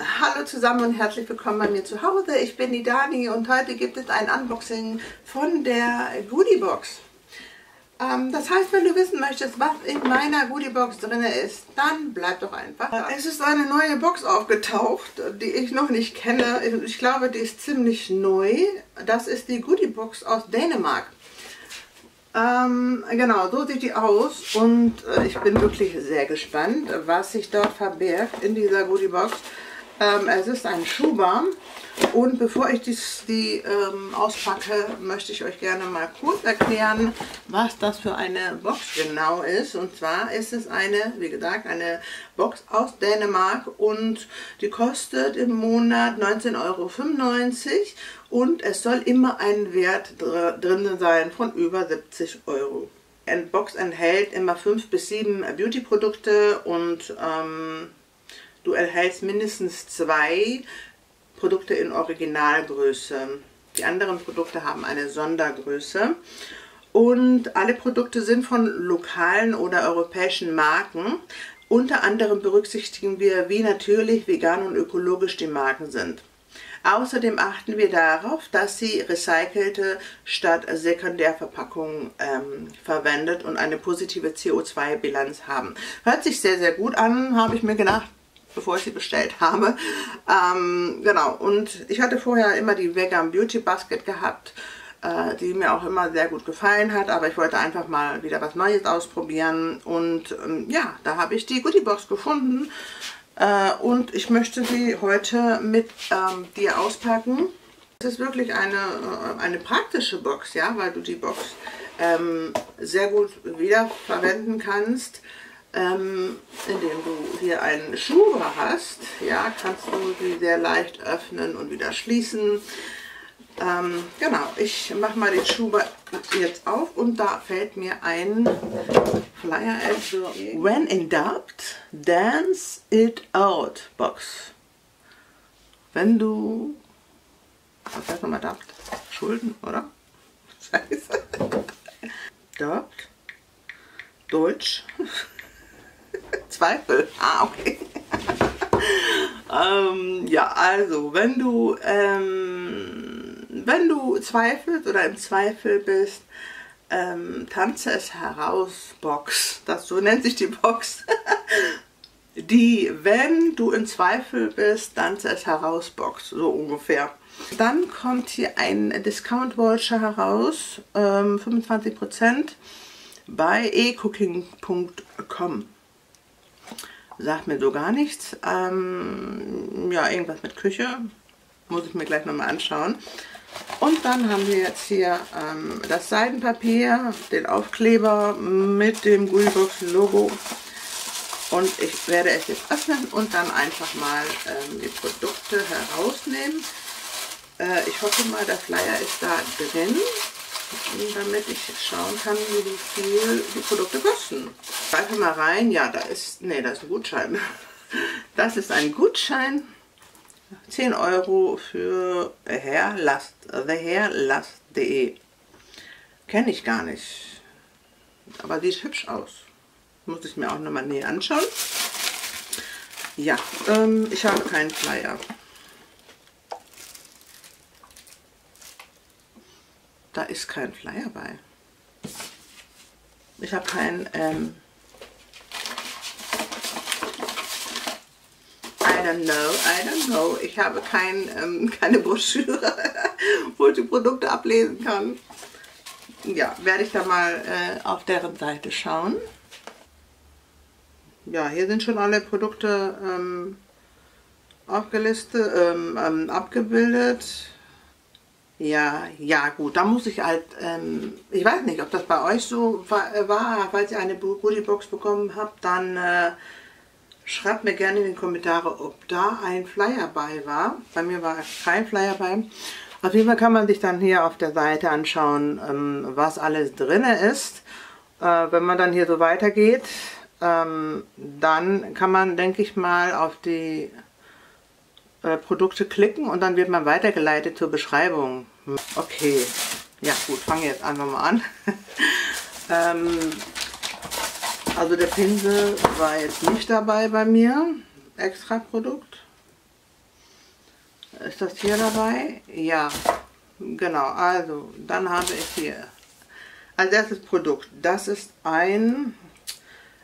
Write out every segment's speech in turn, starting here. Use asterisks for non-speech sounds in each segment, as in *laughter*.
Hallo zusammen und herzlich willkommen bei mir zu Hause. Ich bin die Dani und heute gibt es ein Unboxing von der Goodie Box. Ähm, das heißt, wenn du wissen möchtest, was in meiner Goodie Box drin ist, dann bleib doch einfach. Es ist eine neue Box aufgetaucht, die ich noch nicht kenne. Ich glaube, die ist ziemlich neu. Das ist die Goodie Box aus Dänemark. Ähm, genau, so sieht die aus und äh, ich bin wirklich sehr gespannt, was sich dort verbirgt in dieser Goodie Box. Ähm, es ist ein Schuhbarm und bevor ich dies, die ähm, auspacke, möchte ich euch gerne mal kurz erklären, was das für eine Box genau ist. Und zwar ist es eine, wie gesagt, eine Box aus Dänemark und die kostet im Monat 19,95 Euro und es soll immer ein Wert dr drin sein von über 70 Euro. Eine Box enthält immer 5 bis 7 Beauty-Produkte und ähm, Du erhältst mindestens zwei Produkte in Originalgröße. Die anderen Produkte haben eine Sondergröße. Und alle Produkte sind von lokalen oder europäischen Marken. Unter anderem berücksichtigen wir, wie natürlich, vegan und ökologisch die Marken sind. Außerdem achten wir darauf, dass sie recycelte statt Sekundärverpackungen ähm, verwendet und eine positive CO2-Bilanz haben. Hört sich sehr, sehr gut an, habe ich mir gedacht bevor ich sie bestellt habe. Ähm, genau, und ich hatte vorher immer die Vegan Beauty Basket gehabt, äh, die mir auch immer sehr gut gefallen hat, aber ich wollte einfach mal wieder was Neues ausprobieren. Und ähm, ja, da habe ich die Goodie Box gefunden. Äh, und ich möchte sie heute mit ähm, dir auspacken. Es ist wirklich eine, äh, eine praktische Box, ja, weil du die Box ähm, sehr gut wiederverwenden kannst ähm, indem du hier einen Schuber hast, ja, kannst du sie sehr leicht öffnen und wieder schließen. Ähm, genau, ich mache mal den Schuber jetzt auf und da fällt mir ein Flyer also When in doubt, dance it out Box. Wenn du, was heißt nochmal doubt? Schulden, oder? *laughs* Scheiße. Doubt. Deutsch. *laughs* Zweifel. Ah, okay. *laughs* ähm, ja, also, wenn du, ähm, wenn du zweifelst oder im Zweifel bist, ähm, tanze es heraus, Box. Das so nennt sich die Box. *laughs* die, wenn du im Zweifel bist, tanze es heraus, Box. So ungefähr. Dann kommt hier ein Discount Voucher heraus, ähm, 25% bei ecooking.com sagt mir so gar nichts. Ähm, ja, irgendwas mit Küche. Muss ich mir gleich nochmal anschauen. Und dann haben wir jetzt hier ähm, das Seidenpapier, den Aufkleber mit dem Greenbox Logo. Und ich werde es jetzt öffnen und dann einfach mal ähm, die Produkte herausnehmen. Äh, ich hoffe mal, der Flyer ist da drin damit ich schauen kann, wie viel die Produkte kosten. Greife mal rein. Ja, da ist, nee, da ist ein Gutschein. Das ist ein Gutschein. 10 Euro für Hairlast, thehairlast.de. Kenne ich gar nicht. Aber sieht hübsch aus. Muss ich mir auch nochmal näher anschauen. Ja, ähm, ich habe keinen Flyer. Da ist kein Flyer bei. Ich habe kein... Ähm, I don't know, I don't know. Ich habe kein, ähm, keine Broschüre, *laughs* wo ich die Produkte ablesen kann. Ja, werde ich da mal äh, auf deren Seite schauen. Ja, hier sind schon alle Produkte ähm, aufgelistet, ähm, ähm abgebildet. Ja, ja gut, da muss ich halt, ähm, ich weiß nicht, ob das bei euch so war, falls ihr eine Goodiebox bekommen habt, dann äh, schreibt mir gerne in die Kommentare, ob da ein Flyer bei war. Bei mir war kein Flyer bei. Auf jeden Fall kann man sich dann hier auf der Seite anschauen, ähm, was alles drin ist. Äh, wenn man dann hier so weitergeht, ähm, dann kann man, denke ich mal, auf die äh, Produkte klicken und dann wird man weitergeleitet zur Beschreibung. Okay, ja gut, fange jetzt einfach mal an. *laughs* ähm, also der Pinsel war jetzt nicht dabei bei mir, extra Produkt. Ist das hier dabei? Ja, genau. Also, dann habe ich hier als erstes Produkt. Das ist ein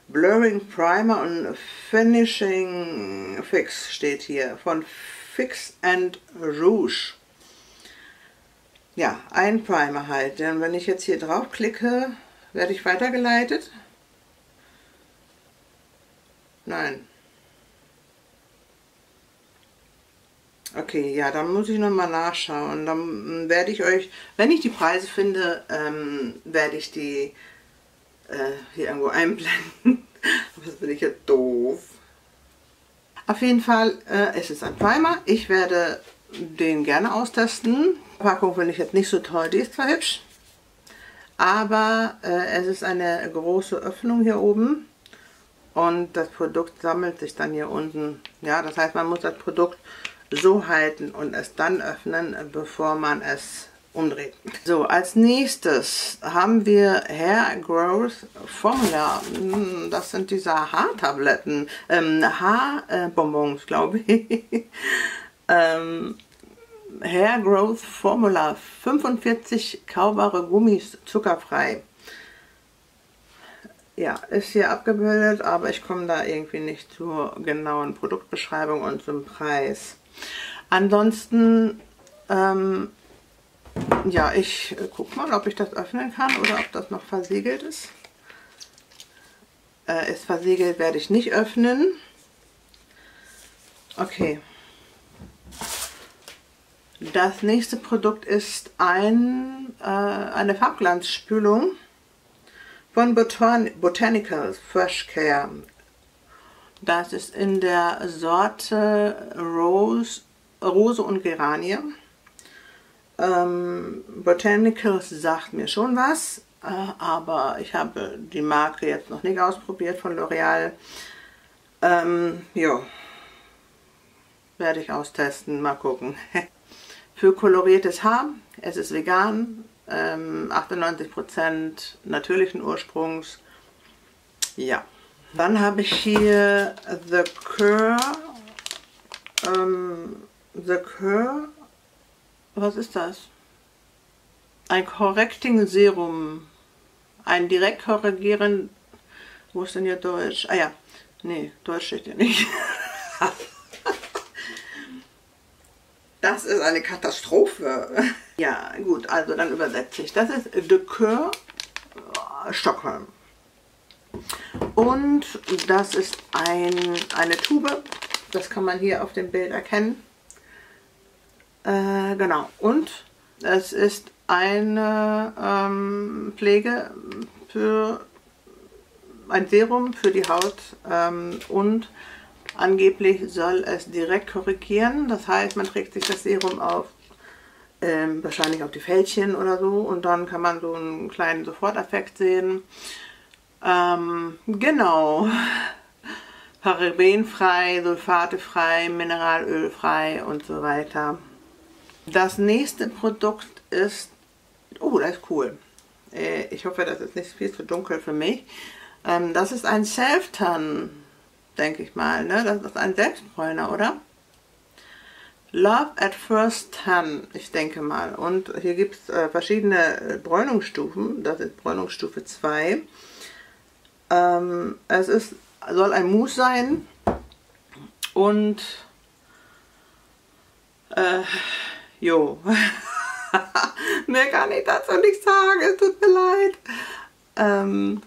Blurring Primer und Finishing Fix steht hier von Fix and Rouge. Ja, ein Primer halt. Denn wenn ich jetzt hier drauf klicke, werde ich weitergeleitet. Nein. Okay, ja, dann muss ich nochmal nachschauen. Dann werde ich euch, wenn ich die Preise finde, ähm, werde ich die äh, hier irgendwo *laughs* einblenden. das bin ich jetzt doof. Auf jeden Fall, äh, es ist ein Primer. Ich werde den gerne austesten. Packung finde ich jetzt nicht so toll. Die ist zwar hübsch, aber äh, es ist eine große Öffnung hier oben. Und das Produkt sammelt sich dann hier unten. Ja, das heißt, man muss das Produkt so halten und es dann öffnen, bevor man es umdreht. So, als nächstes haben wir Hair Growth Formula. Hm, das sind diese Haartabletten, ähm, Haarbonbons, äh, glaube ich. *laughs* ähm, Hair Growth Formula, 45 kaubare Gummis, zuckerfrei. Ja, ist hier abgebildet, aber ich komme da irgendwie nicht zur genauen Produktbeschreibung und zum Preis. Ansonsten ähm, ja, ich guck mal, ob ich das öffnen kann oder ob das noch versiegelt ist. Äh, ist versiegelt, werde ich nicht öffnen. Okay. Das nächste Produkt ist ein, äh, eine Farbglanzspülung von Botan Botanicals Fresh Care. Das ist in der Sorte Rose, Rose und Geranie. Ähm, Botanicals sagt mir schon was, äh, aber ich habe die Marke jetzt noch nicht ausprobiert von L'Oreal. Ähm, jo, werde ich austesten, mal gucken. *laughs* Für koloriertes Haar, es ist vegan, ähm, 98% natürlichen Ursprungs. Ja. Dann habe ich hier The Cure, ähm, The Cure was ist das? Ein Correcting Serum. Ein direkt korrigieren. Wo ist denn hier Deutsch? Ah ja, nee, Deutsch steht ja nicht. *laughs* das ist eine Katastrophe. *laughs* Ja, gut, also dann übersetze ich. Das ist De Coeur äh, Stockholm. Und das ist ein, eine Tube. Das kann man hier auf dem Bild erkennen. Äh, genau. Und es ist eine ähm, Pflege für ein Serum für die Haut ähm, und angeblich soll es direkt korrigieren. Das heißt, man trägt sich das Serum auf, ähm, wahrscheinlich auf die Fältchen oder so und dann kann man so einen kleinen Soforteffekt sehen. Ähm, genau. *laughs* Parabenfrei, sulfatefrei, mineralölfrei und so weiter. Das nächste Produkt ist, oh, das ist cool. Äh, ich hoffe, das ist nicht viel zu dunkel für mich. Ähm, das ist ein Self-Tan, denke ich mal. Ne? Das ist ein Selbstbräuner, oder? Love at First Tan, ich denke mal. Und hier gibt es äh, verschiedene äh, Bräunungsstufen. Das ist Bräunungsstufe 2. Ähm, es ist, soll ein Mousse sein. Und äh, Jo. *laughs* Mehr kann ich dazu nicht sagen, es tut mir leid. Ähm,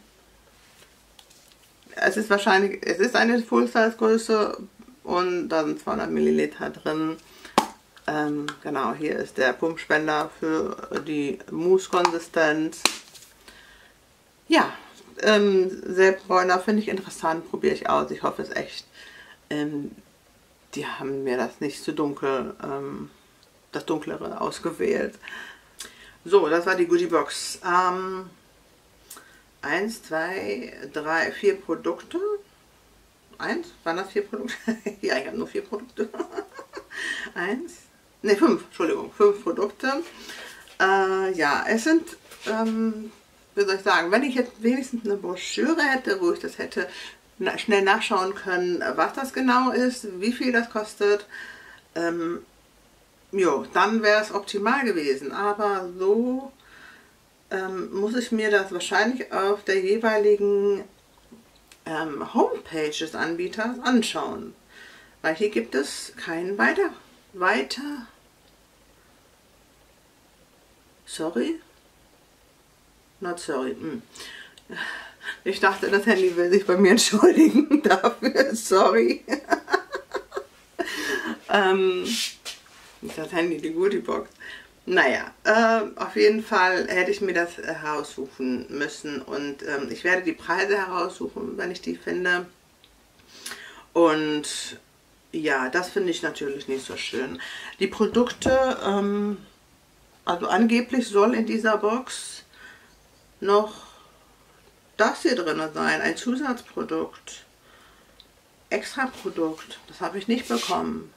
es ist wahrscheinlich, es ist eine Full-Size-Größe und da sind 200 Milliliter drin. Ähm, genau, hier ist der Pumpspender für die Mousse-Konsistenz. Ja, ähm, Selbstbräuner finde ich interessant, probiere ich aus. Ich hoffe es echt. Ähm, die haben mir das nicht zu dunkel ähm, das Dunklere ausgewählt. So, das war die Goodie Box. Ähm, eins, zwei, drei, vier Produkte. Eins? Waren das vier Produkte? *laughs* ja, ich habe nur vier Produkte. *laughs* eins, ne, fünf, Entschuldigung, fünf Produkte. Äh, ja, es sind, ähm, wie soll ich sagen, wenn ich jetzt wenigstens eine Broschüre hätte, wo ich das hätte na, schnell nachschauen können, was das genau ist, wie viel das kostet, ähm, jo, dann wäre es optimal gewesen. Aber so ähm, muss ich mir das wahrscheinlich auf der jeweiligen ähm, Homepage des Anbieters anschauen. Weil hier gibt es keinen weiter. Weiter. Sorry? Not sorry. Hm. Ich dachte, das Handy will sich bei mir entschuldigen *laughs* dafür. Sorry. *laughs* ähm, das Handy, die Goodiebox. Naja, äh, auf jeden Fall hätte ich mir das heraussuchen müssen und ähm, ich werde die Preise heraussuchen, wenn ich die finde. Und ja, das finde ich natürlich nicht so schön. Die Produkte, ähm, also angeblich soll in dieser Box noch das hier drin sein, ein Zusatzprodukt. Extra Produkt, das habe ich nicht bekommen.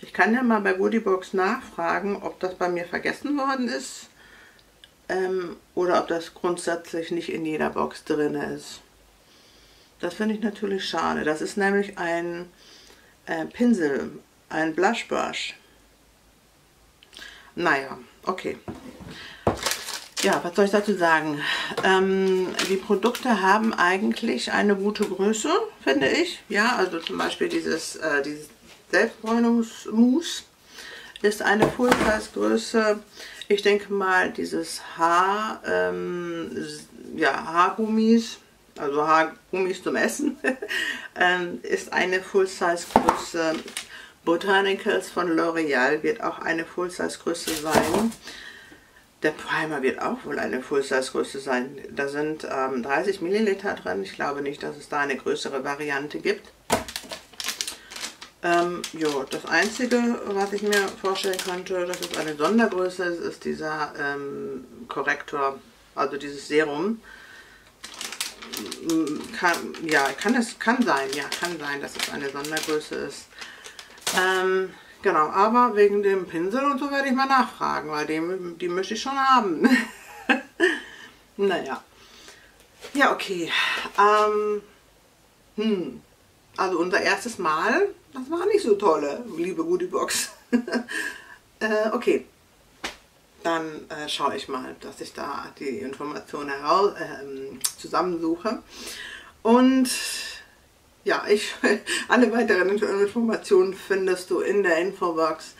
Ich kann ja mal bei Goodiebox nachfragen, ob das bei mir vergessen worden ist ähm, oder ob das grundsätzlich nicht in jeder Box drin ist. Das finde ich natürlich schade. Das ist nämlich ein äh, Pinsel, ein Blush Brush. Naja, okay. Ja, was soll ich dazu sagen? Ähm, die Produkte haben eigentlich eine gute Größe, finde ich. Ja, also zum Beispiel dieses, äh, dieses Selbstbräunungsmus ist eine Full-Size-Größe. Ich denke mal, dieses Haar, ähm, ja, Haargummis, also Haargummis zum Essen, *laughs* ähm, ist eine Full-Size-Größe. Botanicals von L'Oreal wird auch eine Full-Size-Größe sein. Der Primer wird auch wohl eine Full-Size-Größe sein. Da sind ähm, 30 Milliliter drin. Ich glaube nicht, dass es da eine größere Variante gibt. Ähm, jo, das Einzige, was ich mir vorstellen könnte, dass es eine Sondergröße ist, ist dieser ähm, Korrektor, also dieses Serum. Kann, ja, kann es kann sein, ja, kann sein, dass es eine Sondergröße ist. Ähm, Genau, aber wegen dem Pinsel und so werde ich mal nachfragen, weil dem, die möchte ich schon haben. *laughs* naja. Ja, okay. Ähm, hm. Also unser erstes Mal, das war nicht so tolle, liebe Goodiebox. *laughs* äh, okay. Dann äh, schaue ich mal, dass ich da die Informationen äh, zusammensuche. Und ja, ich, *laughs* alle weiteren Informationen findest du in der Infobox.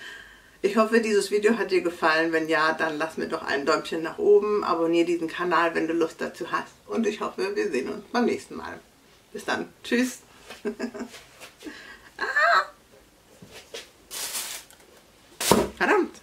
Ich hoffe, dieses Video hat dir gefallen. Wenn ja, dann lass mir doch ein Däumchen nach oben, abonniere diesen Kanal, wenn du Lust dazu hast. Und ich hoffe, wir sehen uns beim nächsten Mal. Bis dann. Tschüss. *laughs* ah! Verdammt.